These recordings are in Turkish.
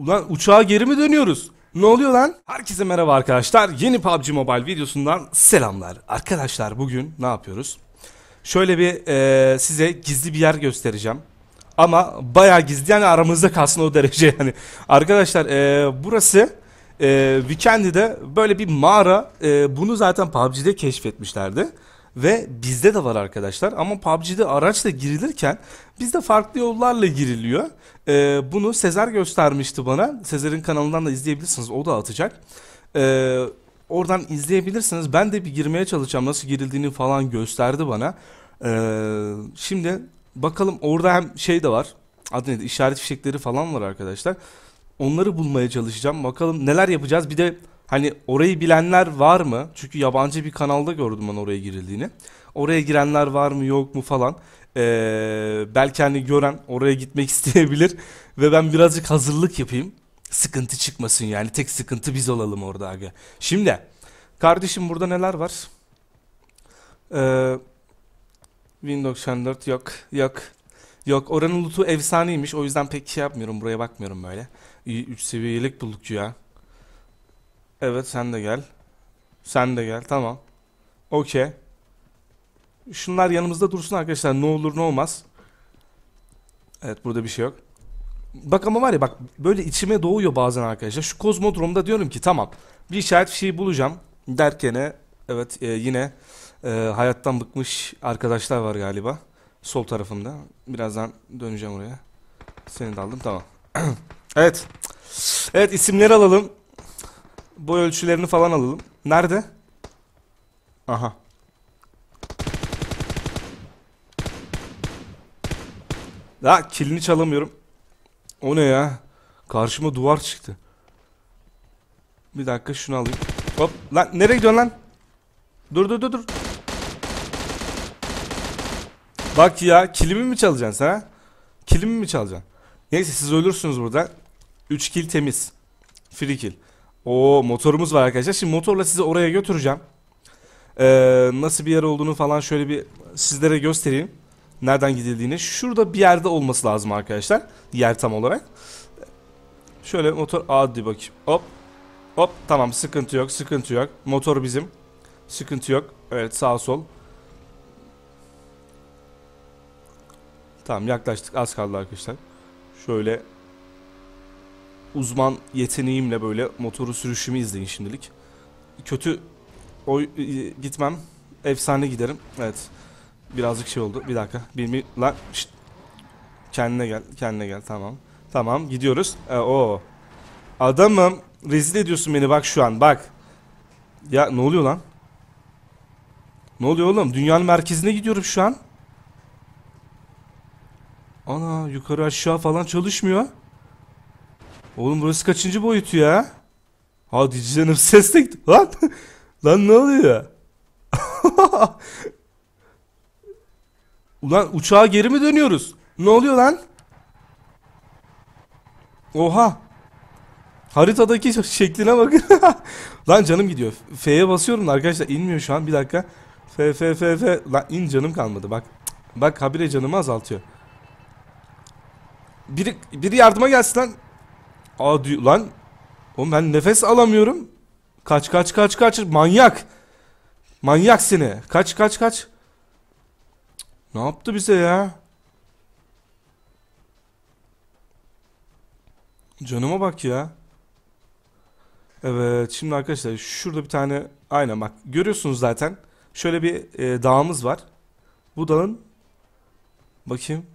Ulan uçağa geri mi dönüyoruz? Ne oluyor lan? Herkese merhaba arkadaşlar. Yeni PUBG Mobile videosundan selamlar. Arkadaşlar bugün ne yapıyoruz? Şöyle bir e, size gizli bir yer göstereceğim. Ama bayağı gizli yani aramızda kalsın o derece yani. Arkadaşlar e, burası e, Weekend'de böyle bir mağara. E, bunu zaten PUBG'de keşfetmişlerdi. Ve bizde de var arkadaşlar ama PUBG'de araçla girilirken bizde farklı yollarla giriliyor. Ee, bunu Sezer göstermişti bana. Sezer'in kanalından da izleyebilirsiniz. O da atacak. Ee, oradan izleyebilirsiniz. Ben de bir girmeye çalışacağım. Nasıl girildiğini falan gösterdi bana. Ee, şimdi bakalım orada hem şey de var. Adı neydi? İşaret fişekleri falan var arkadaşlar. Onları bulmaya çalışacağım. Bakalım neler yapacağız. Bir de Hani orayı bilenler var mı? Çünkü yabancı bir kanalda gördüm ben oraya girildiğini. Oraya girenler var mı yok mu falan. Ee, belki hani gören oraya gitmek isteyebilir. Ve ben birazcık hazırlık yapayım. Sıkıntı çıkmasın yani. Tek sıkıntı biz olalım orada aga. Şimdi kardeşim burada neler var? Ee, Windows 94 yok. Yok. Yok oranın lootu efsaneymiş. O yüzden pek şey yapmıyorum. Buraya bakmıyorum böyle. 3 seviyelik bulduk ya. Evet sen de gel. Sen de gel. Tamam. Okey. Şunlar yanımızda dursun arkadaşlar. Ne olur ne olmaz. Evet burada bir şey yok. Bak ama var ya bak böyle içime doğuyor bazen arkadaşlar. Şu kozmodromda diyorum ki tamam. Bir işaret şeyi bulacağım. Derken evet e, yine e, hayattan bıkmış arkadaşlar var galiba. Sol tarafımda. Birazdan döneceğim oraya. Seni de aldım tamam. evet. Evet isimleri alalım boy ölçülerini falan alalım. Nerede? Aha. Ya kilini çalamıyorum. O ne ya? Karşıma duvar çıktı. Bir dakika şunu alayım. Hop. Lan nereye gidiyorsun lan? Dur dur dur dur. Bak ya kilimi mi çalacaksın sen ha? Kilimi mi çalacaksın? Neyse siz ölürsünüz burada. 3 kill temiz. Free kill. O motorumuz var arkadaşlar. Şimdi motorla sizi oraya götüreceğim. Ee, nasıl bir yer olduğunu falan şöyle bir sizlere göstereyim. Nereden gidildiğini. Şurada bir yerde olması lazım arkadaşlar. Yer tam olarak. Şöyle motor hadi bakayım. Hop. Hop tamam sıkıntı yok sıkıntı yok. Motor bizim. Sıkıntı yok. Evet sağ sol. Tamam yaklaştık az kaldı arkadaşlar. Şöyle uzman yeteneğimle böyle motoru sürüşümü izleyin şimdilik. Kötü oy gitmem. Efsane giderim. Evet. Birazcık şey oldu. Bir dakika. Bir mi lan şşt. Kendine gel. Kendine gel. Tamam. Tamam gidiyoruz. E, o. Adamım rezil ediyorsun beni bak şu an bak. Ya ne oluyor lan? Ne oluyor oğlum? Dünyanın merkezine gidiyorum şu an. Ana yukarı aşağı falan çalışmıyor. Oğlum burası kaçıncı boyutu ya? Hadi canım ses Lan, lan ne oluyor? Ulan uçağa geri mi dönüyoruz? Ne oluyor lan? Oha. Haritadaki şekline bakın. lan canım gidiyor. F'ye basıyorum da arkadaşlar inmiyor şu an. Bir dakika. F F F F. Lan in canım kalmadı bak. Bak habire canımı azaltıyor. Biri, biri yardıma gelsin lan. Aa diyor, lan. Oğlum ben nefes alamıyorum. Kaç kaç kaç kaç. Manyak. Manyak seni. Kaç kaç kaç. Ne yaptı bize ya? Canıma bak ya. Evet şimdi arkadaşlar şurada bir tane aynen bak görüyorsunuz zaten. Şöyle bir e, dağımız var. Bu dağın bakayım.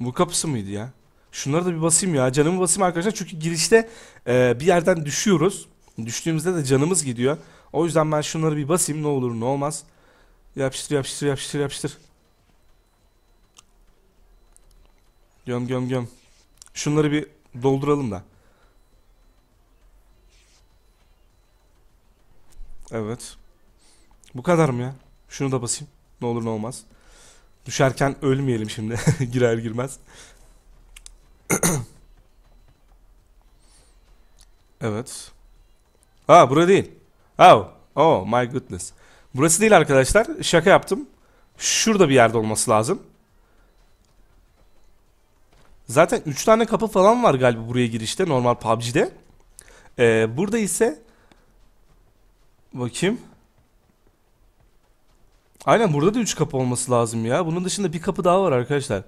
Bu kapısı mıydı ya? Şunları da bir basayım ya. Canımı basayım arkadaşlar. Çünkü girişte e, bir yerden düşüyoruz. Düştüğümüzde de canımız gidiyor. O yüzden ben şunları bir basayım. Ne olur ne olmaz. Yapıştır yapıştır yapıştır yapıştır. Göm göm göm. Şunları bir dolduralım da. Evet. Bu kadar mı ya? Şunu da basayım. Ne olur ne olmaz. Düşerken ölmeyelim şimdi. Girer girmez. evet. Ha bura değil. Oh. Oh my goodness. Burası değil arkadaşlar. Şaka yaptım. Şurada bir yerde olması lazım. Zaten 3 tane kapı falan var galiba buraya girişte normal PUBG'de. Ee, burada ise bakayım. Aynen burada da 3 kapı olması lazım ya. Bunun dışında bir kapı daha var arkadaşlar.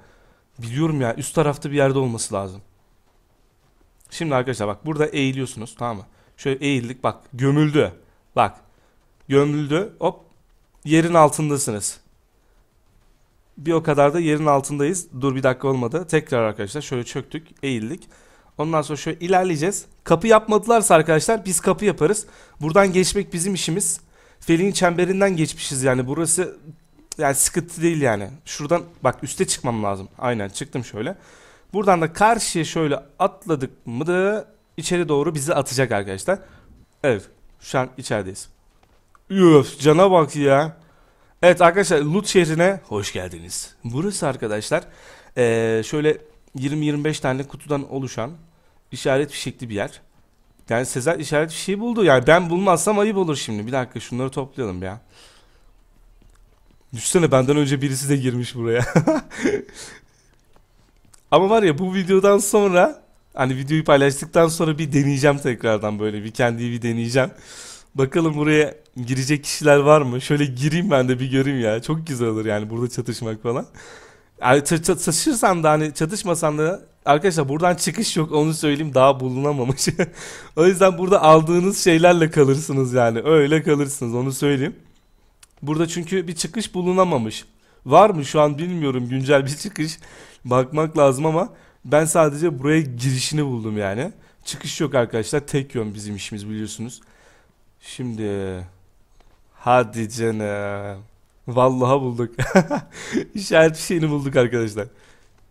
Biliyorum ya üst tarafta bir yerde olması lazım. Şimdi arkadaşlar bak burada eğiliyorsunuz tamam mı? Şöyle eğildik bak gömüldü. Bak gömüldü hop yerin altındasınız. Bir o kadar da yerin altındayız. Dur bir dakika olmadı. Tekrar arkadaşlar şöyle çöktük eğildik. Ondan sonra şöyle ilerleyeceğiz. Kapı yapmadılarsa arkadaşlar biz kapı yaparız. Buradan geçmek bizim işimiz. Feli'nin çemberinden geçmişiz yani burası yani sıkıntı değil yani. Şuradan bak üste çıkmam lazım. Aynen çıktım şöyle. Buradan da karşıya şöyle atladık mı da içeri doğru bizi atacak arkadaşlar. Evet şu an içerideyiz. Üf cana bak ya. Evet arkadaşlar Loot şehrine hoş geldiniz. Burası arkadaşlar eee, şöyle 20-25 tane kutudan oluşan işaret fişekli bir yer. Yani Sezer işaret fişeği buldu. Yani ben bulmazsam ayıp olur şimdi. Bir dakika şunları toplayalım ya. Düşünsene benden önce birisi de girmiş buraya. Ama var ya bu videodan sonra hani videoyu paylaştıktan sonra bir deneyeceğim tekrardan böyle bir kendi bir deneyeceğim. Bakalım buraya girecek kişiler var mı? Şöyle gireyim ben de bir göreyim ya. Çok güzel olur yani burada çatışmak falan. Yani ça- ça- çatışırsan da hani çatışmasan da arkadaşlar buradan çıkış yok onu söyleyeyim daha bulunamamış. o yüzden burada aldığınız şeylerle kalırsınız yani. Öyle kalırsınız onu söyleyeyim. Burada çünkü bir çıkış bulunamamış. Var mı şu an bilmiyorum güncel bir çıkış. Bakmak lazım ama ben sadece buraya girişini buldum yani. Çıkış yok arkadaşlar. Tek yön bizim işimiz biliyorsunuz. Şimdi hadi canım. Vallahi bulduk. İşaret şeyini bulduk arkadaşlar.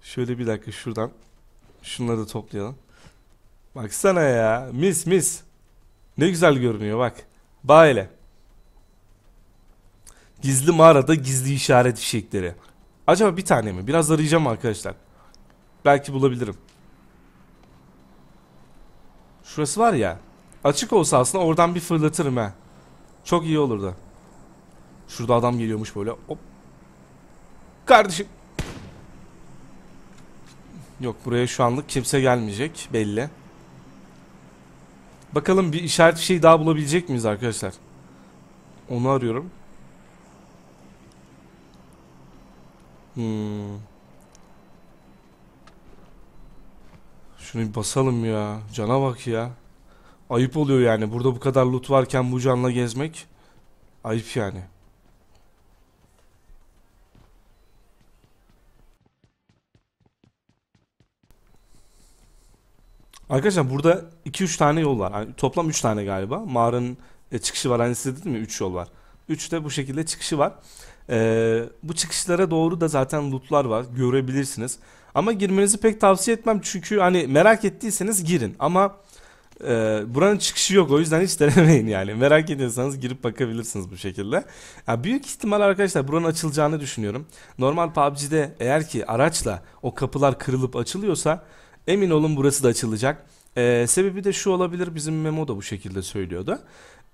Şöyle bir dakika şuradan. Şunları da toplayalım. Baksana ya. Mis mis. Ne güzel görünüyor bak. Böyle. Gizli mağarada gizli işaret fişekleri. Acaba bir tane mi? Biraz arayacağım arkadaşlar. Belki bulabilirim. Şurası var ya. Açık olsa aslında oradan bir fırlatırım ha. Çok iyi olurdu. Şurada adam geliyormuş böyle. Hop. Kardeşim. Yok buraya şu anlık kimse gelmeyecek belli. Bakalım bir işaret şey daha bulabilecek miyiz arkadaşlar? Onu arıyorum. Hmm. Şunu bir basalım ya. Cana bak ya. Ayıp oluyor yani. Burada bu kadar loot varken bu canla gezmek ayıp yani. Arkadaşlar burada 2-3 tane yol var. Yani toplam 3 tane galiba. Mağaranın e, çıkışı var. Hani size dedim mi 3 yol var. 3 de bu şekilde çıkışı var. Ee, bu çıkışlara doğru da zaten lootlar var. Görebilirsiniz. Ama girmenizi pek tavsiye etmem. Çünkü hani merak ettiyseniz girin. Ama e, buranın çıkışı yok. O yüzden hiç denemeyin yani. Merak ediyorsanız girip bakabilirsiniz bu şekilde. Ya büyük ihtimal arkadaşlar buranın açılacağını düşünüyorum. Normal PUBG'de eğer ki araçla o kapılar kırılıp açılıyorsa emin olun burası da açılacak. Ee, sebebi de şu olabilir. Bizim Memo da bu şekilde söylüyordu.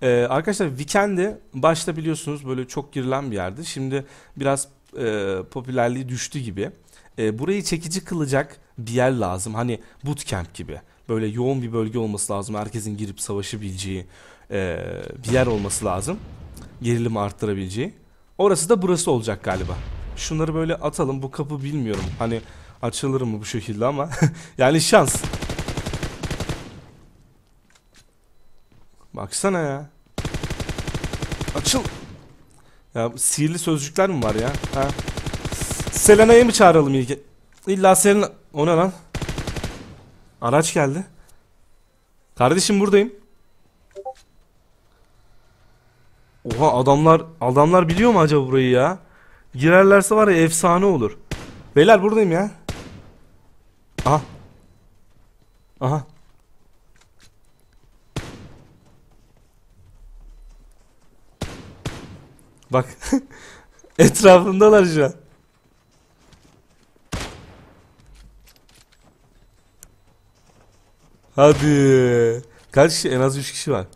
Ee, arkadaşlar Weekend'i başta biliyorsunuz böyle çok girilen bir yerdi. Şimdi biraz e, popülerliği düştü gibi. E, burayı çekici kılacak bir yer lazım. Hani bootcamp gibi. Böyle yoğun bir bölge olması lazım. Herkesin girip savaşabileceği e, bir yer olması lazım. Gerilimi arttırabileceği. Orası da burası olacak galiba. Şunları böyle atalım. Bu kapı bilmiyorum. Hani açılır mı bu şekilde ama yani şans. Baksana ya. Açıl. Ya sihirli sözcükler mi var ya? Ha? Selena'yı mı çağıralım ilk? İlla Selena... O ne lan? Araç geldi. Kardeşim buradayım. Oha adamlar adamlar biliyor mu acaba burayı ya? Girerlerse var ya efsane olur. Beyler buradayım ya. Aha. Aha. Bak. Etrafındalar şu an. Hadi. Kaç kişi? En az 3 kişi var.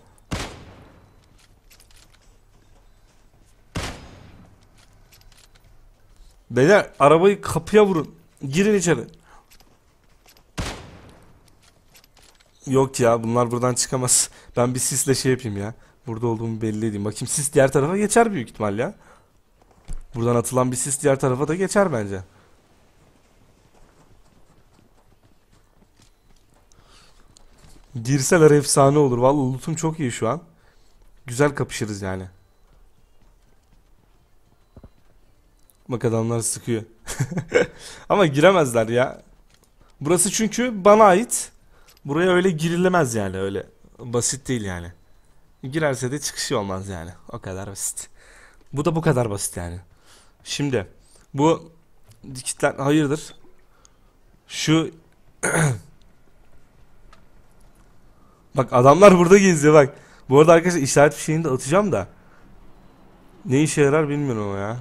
Beyler arabayı kapıya vurun. Girin içeri. Yok ya bunlar buradan çıkamaz. Ben bir sisle şey yapayım ya. Burada olduğumu belli edeyim. Bakayım sis diğer tarafa geçer büyük ihtimal ya. Buradan atılan bir sis diğer tarafa da geçer bence. Girseler efsane olur. Vallahi lootum çok iyi şu an. Güzel kapışırız yani. Bak adamlar sıkıyor. Ama giremezler ya. Burası çünkü bana ait. Buraya öyle girilemez yani öyle. Basit değil yani. Girerse de çıkışı olmaz yani. O kadar basit. Bu da bu kadar basit yani. Şimdi bu dikitler hayırdır? Şu Bak adamlar burada geziyor bak. Bu arada arkadaşlar işaret fişeğini de atacağım da. Ne işe yarar bilmiyorum ama ya.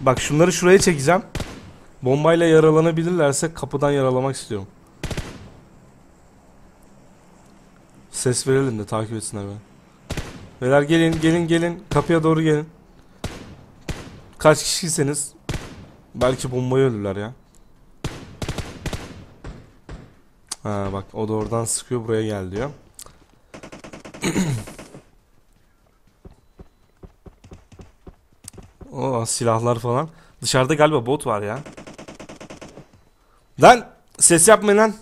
Bak şunları şuraya çekeceğim. Bombayla yaralanabilirlerse kapıdan yaralamak istiyorum. Ses verelim de takip etsinler beni. Beyler gelin gelin gelin kapıya doğru gelin. Kaç kişiyseniz belki bombayı ölürler ya. Ha bak o da oradan sıkıyor buraya gel diyor. o silahlar falan. Dışarıda galiba bot var ya. Lan ses yapmayın lan.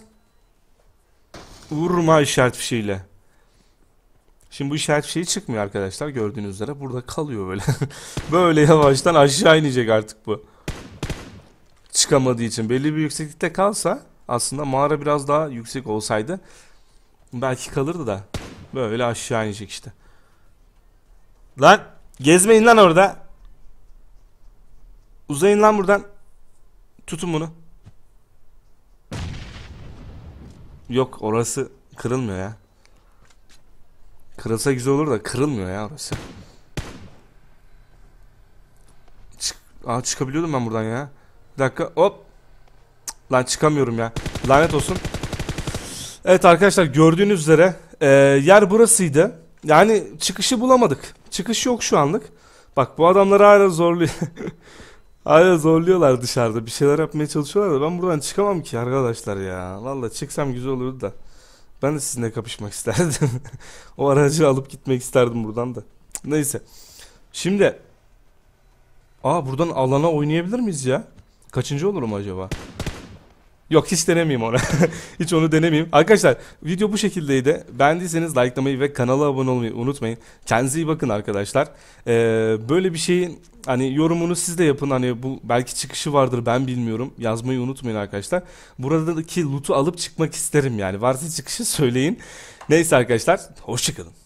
Vurma işaret fişeğiyle. Şimdi bu işaret fişeği çıkmıyor arkadaşlar gördüğünüz üzere. Burada kalıyor böyle. böyle yavaştan aşağı inecek artık bu. Çıkamadığı için. Belli bir yükseklikte kalsa aslında mağara biraz daha yüksek olsaydı belki kalırdı da. Böyle aşağı inecek işte. Lan gezmeyin lan orada. Uzayın lan buradan. Tutun bunu. Yok orası kırılmıyor ya. Kırılsa güzel olur da kırılmıyor ya orası. Çık Aa, çıkabiliyordum ben buradan ya. Bir dakika hop. Lan çıkamıyorum ya. Lanet olsun. Evet arkadaşlar gördüğünüz üzere e, yer burasıydı. Yani çıkışı bulamadık. Çıkış yok şu anlık. Bak bu adamları hala zorluyor. hala zorluyorlar dışarıda. Bir şeyler yapmaya çalışıyorlar da ben buradan çıkamam ki arkadaşlar ya. Vallahi çıksam güzel olurdu da. Ben de sizinle kapışmak isterdim. o aracı alıp gitmek isterdim buradan da. Neyse. Şimdi Aa buradan alana oynayabilir miyiz ya? Kaçıncı olurum acaba? Yok hiç denemeyeyim ona. hiç onu denemeyeyim. Arkadaşlar video bu şekildeydi. Beğendiyseniz likelamayı ve kanala abone olmayı unutmayın. Kendinize iyi bakın arkadaşlar. Ee, böyle bir şeyin hani yorumunu siz de yapın. Hani bu belki çıkışı vardır ben bilmiyorum. Yazmayı unutmayın arkadaşlar. Buradaki loot'u alıp çıkmak isterim yani. Varsa çıkışı söyleyin. Neyse arkadaşlar hoşçakalın.